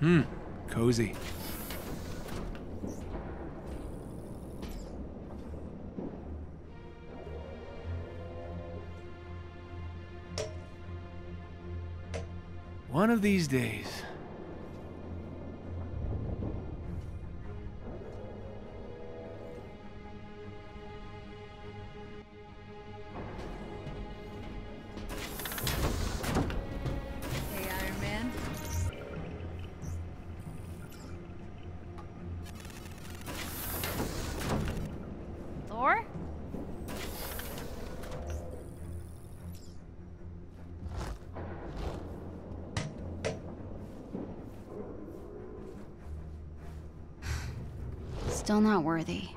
Hmm, cozy. One of these days. Still not worthy.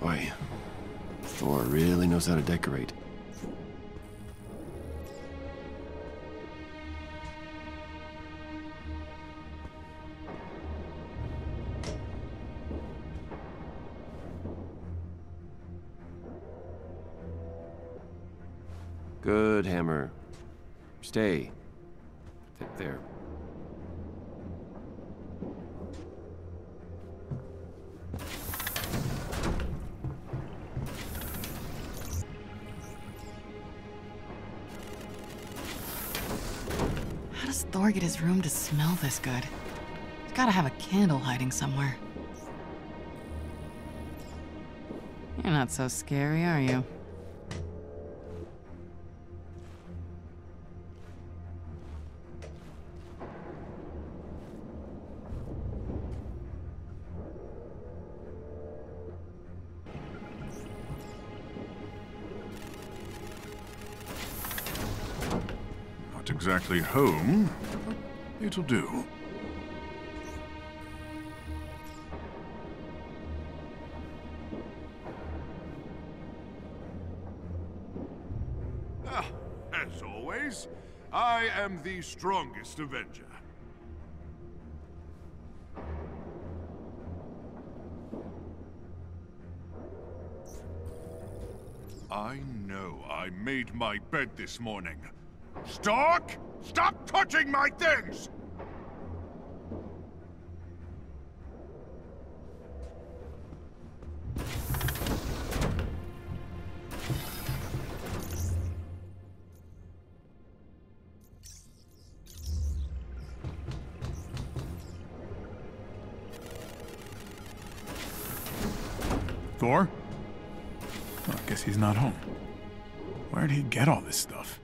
Boy, Thor really knows how to decorate. Good, Hammer. Stay. Th- There. How does Thor get his room to smell this good? He's gotta have a candle hiding somewhere. You're not so scary, are you? Exactly home, it'll do. Ah, as always, I am the strongest Avenger. I know I made my bed this morning. Stark, stop touching my things! Thor? Well, I guess he's not home. Where'd he get all this stuff?